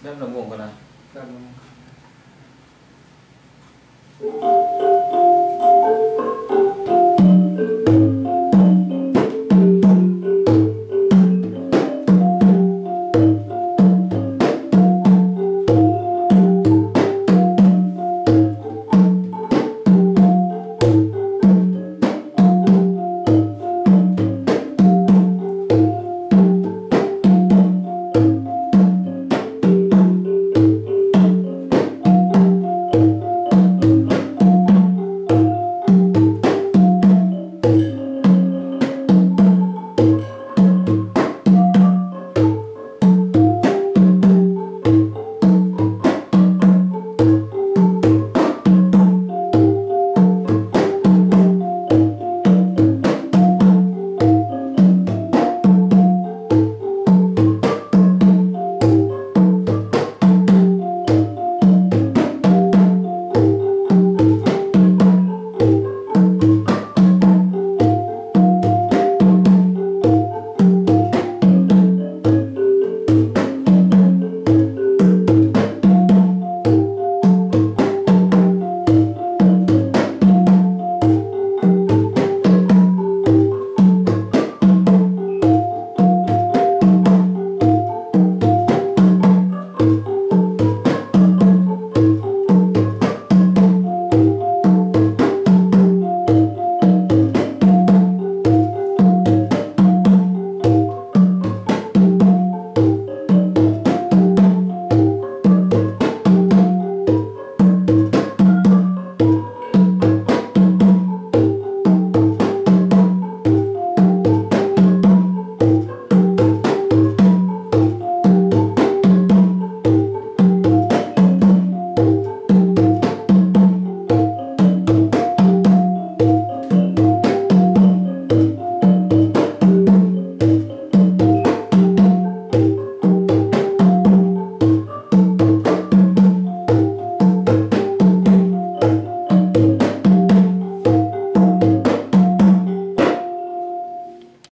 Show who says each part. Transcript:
Speaker 1: แบบลำวงกันนะ